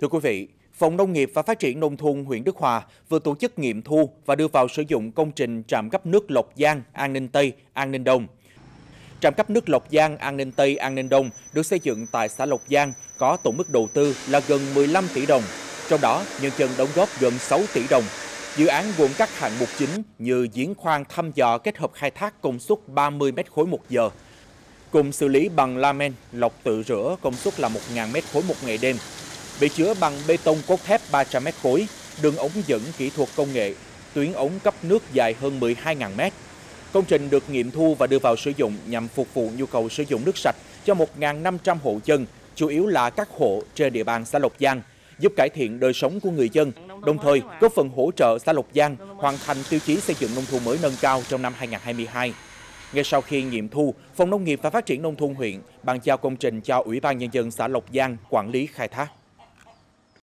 Thưa quý vị, Phòng Nông nghiệp và Phát triển Nông thôn huyện Đức Hòa vừa tổ chức nghiệm thu và đưa vào sử dụng công trình trạm cấp nước Lộc Giang, An Ninh Tây, An Ninh Đông. Trạm cấp nước Lộc Giang, An Ninh Tây, An Ninh Đông được xây dựng tại xã Lộc Giang có tổng mức đầu tư là gần 15 tỷ đồng, trong đó nhân dân đóng góp gần 6 tỷ đồng. Dự án gồm các hạng mục chính như giếng khoan thăm dò kết hợp khai thác công suất 30 m khối một giờ, cùng xử lý bằng lamen lọc tự rửa công suất là 1.000 m khối một ngày đêm, bị chứa bằng bê tông cốt thép 300 mét khối, đường ống dẫn kỹ thuật công nghệ, tuyến ống cấp nước dài hơn 12.000 mét Công trình được nghiệm thu và đưa vào sử dụng nhằm phục vụ nhu cầu sử dụng nước sạch cho 1.500 hộ dân, chủ yếu là các hộ trên địa bàn xã Lộc Giang, giúp cải thiện đời sống của người dân, đồng thời góp phần hỗ trợ xã Lộc Giang hoàn thành tiêu chí xây dựng nông thôn mới nâng cao trong năm 2022. Ngay sau khi nghiệm thu, Phòng Nông nghiệp và Phát triển Nông thôn huyện bàn giao công trình cho Ủy ban Nhân dân xã Lộc Giang quản lý khai thác.